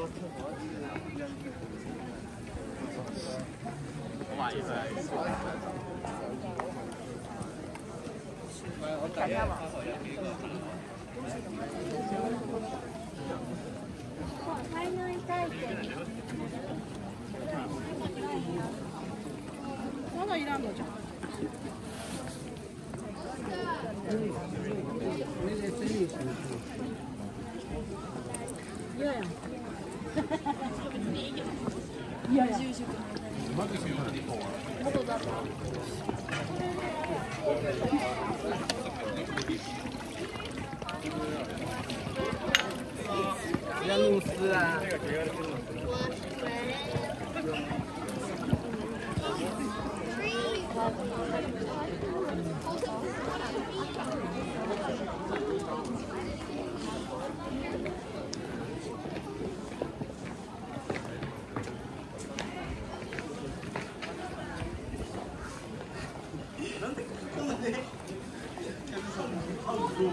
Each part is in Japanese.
まだいらんのじゃん。Yeah. いやいや。お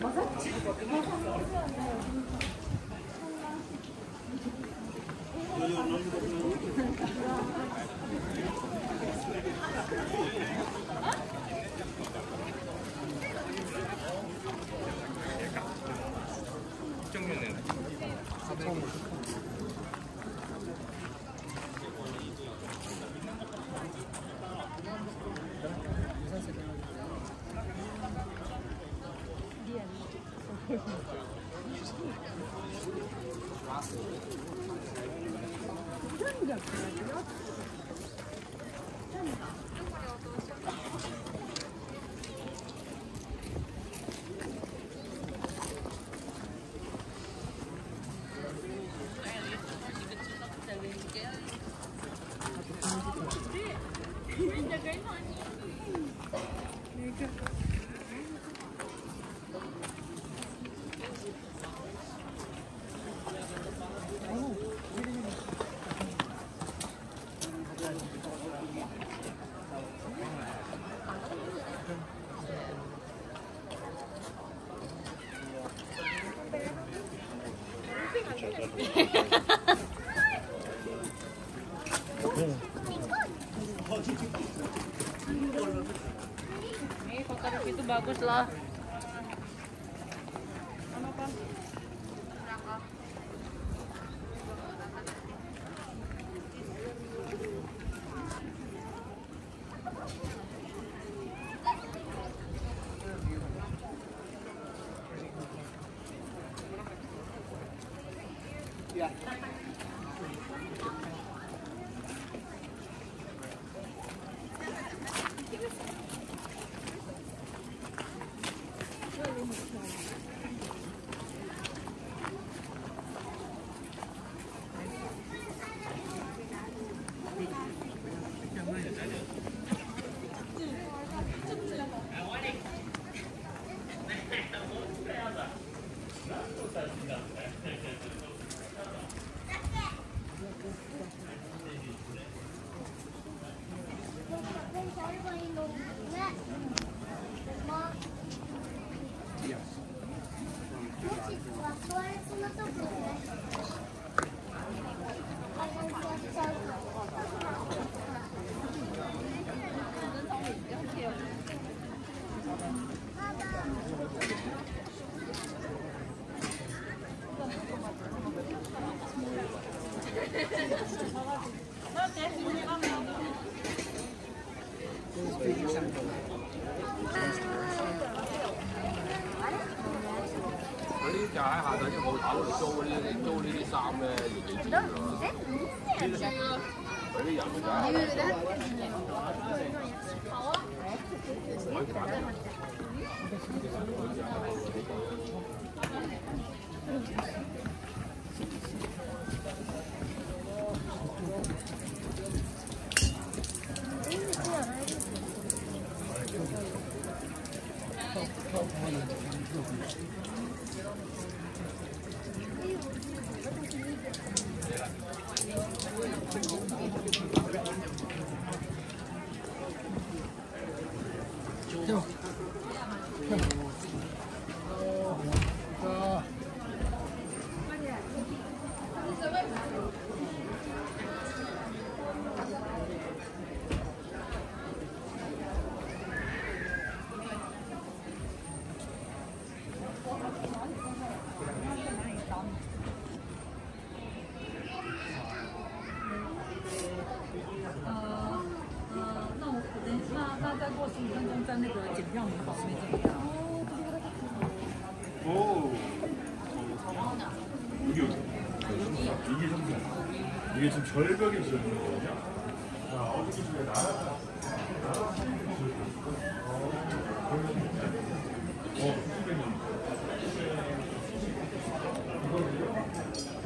混ざっちゃう。何だっけ Ini foto itu bagus loh. 那那再过十五分钟在那个检票门口那边怎么样？ 오. 여기 어디? 이게 성산. 이게 지금 절벽에 지어진 거거든요. 자, 어떻게 집에 나라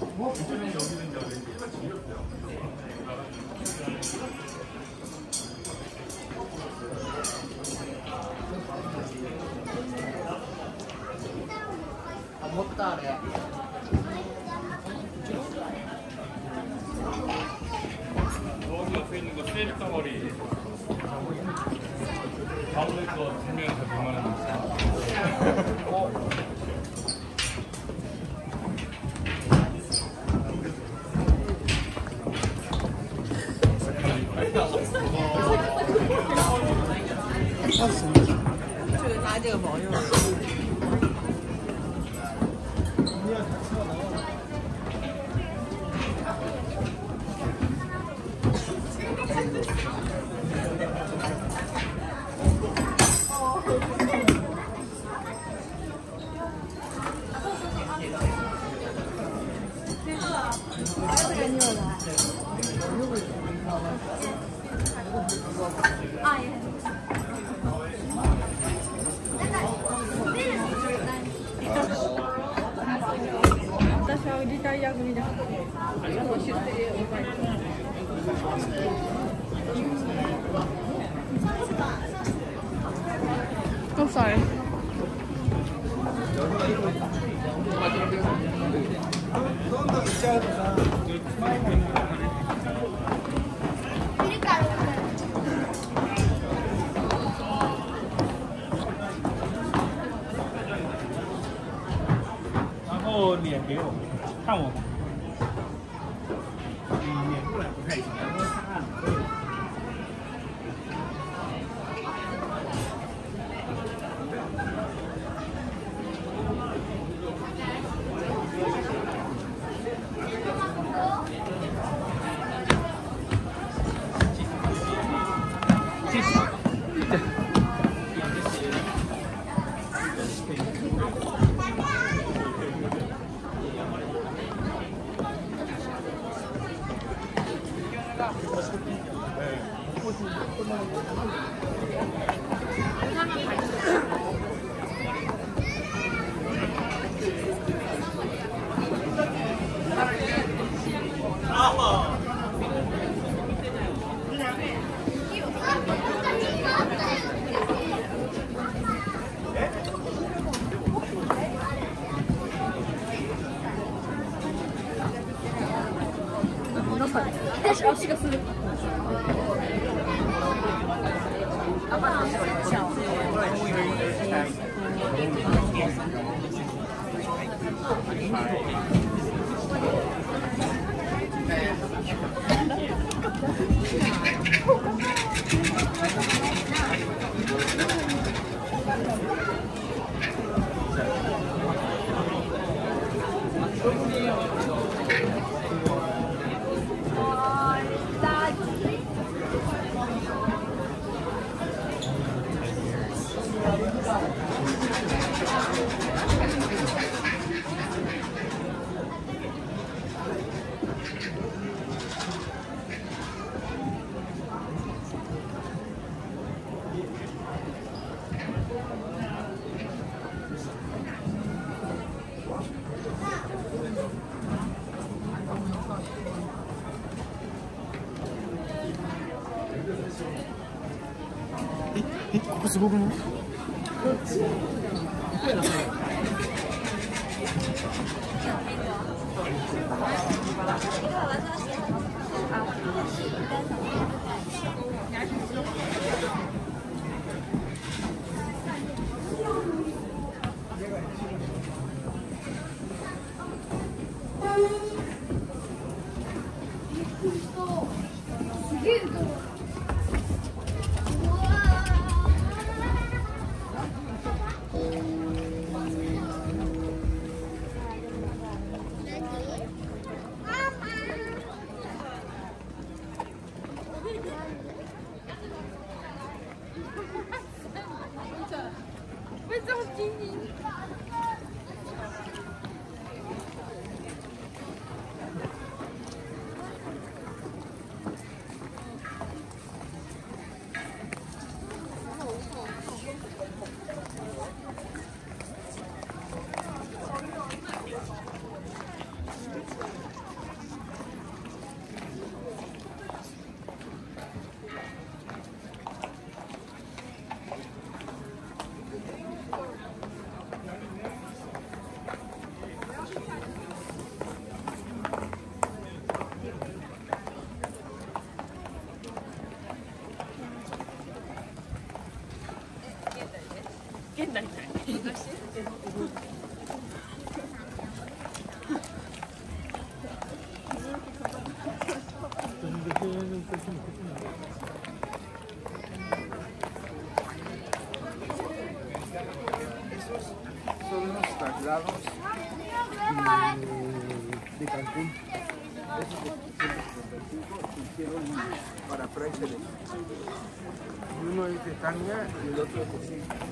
어, 뭐, 이쪽에 여기는 이제 왼쪽가 지렸대요. メルトモ。I'm sorry. 给我，看我。你脸过来不太行，son unos de, Cancún. Hicieron para Priceless. Uno es de Tania y el otro es de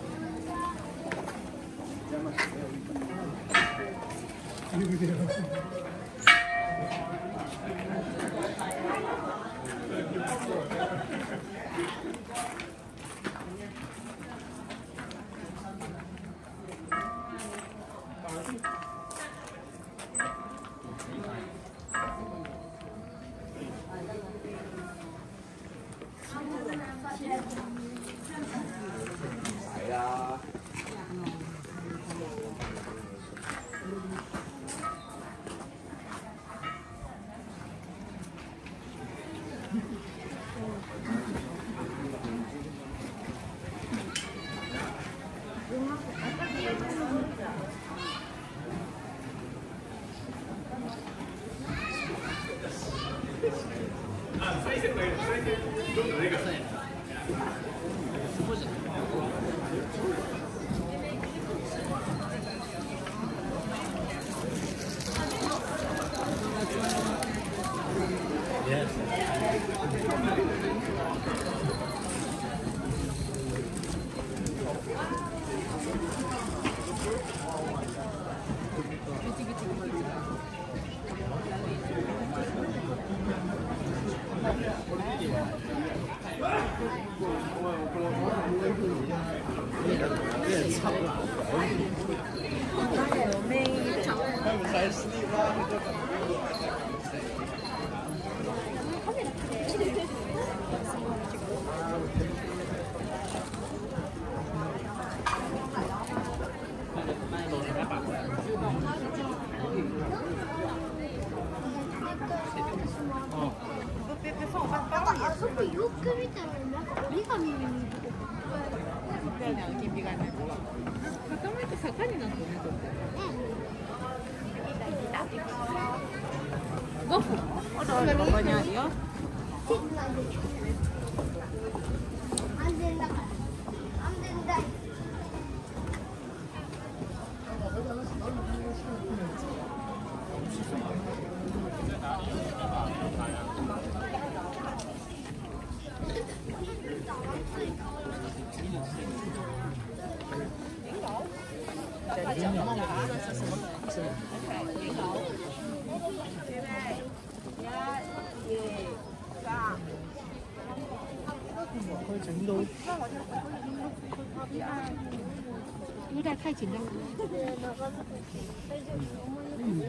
な浮き火がね傾いて坂になったねこってう5分佢整到，要再開錢啦。嗯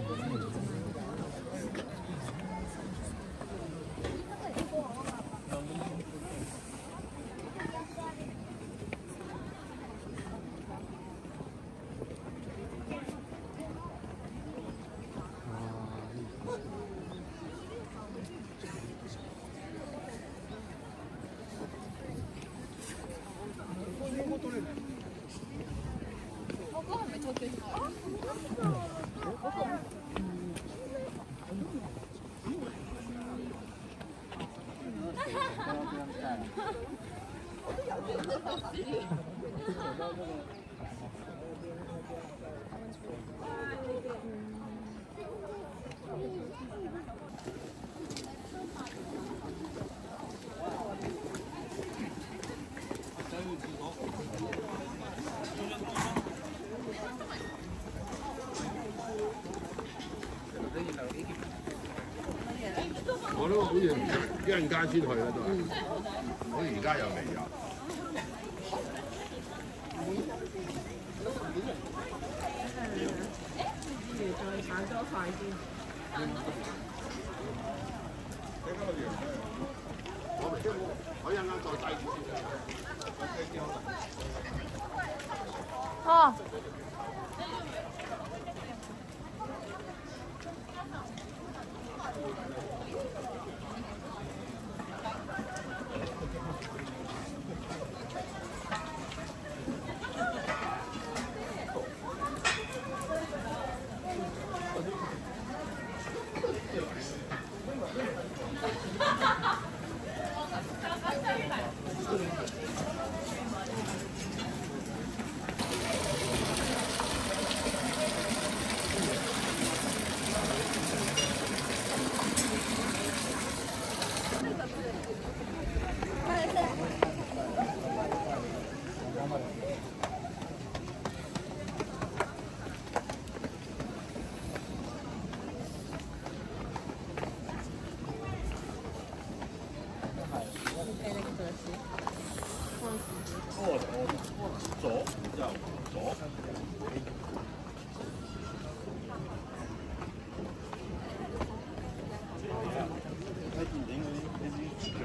都好似一陣間先去啦都係，我而家又未有。再炒多塊先。我一陣間再帶住先。哦。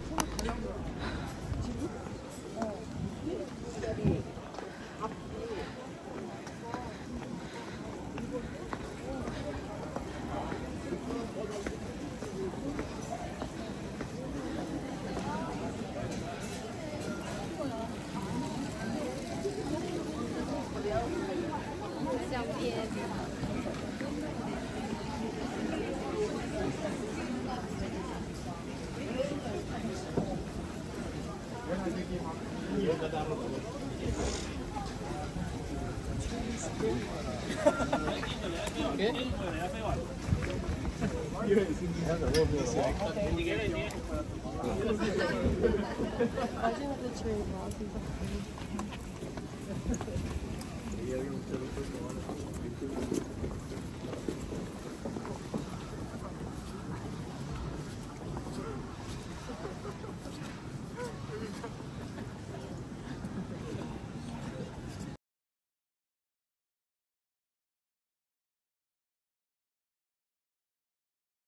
지 Pero 打针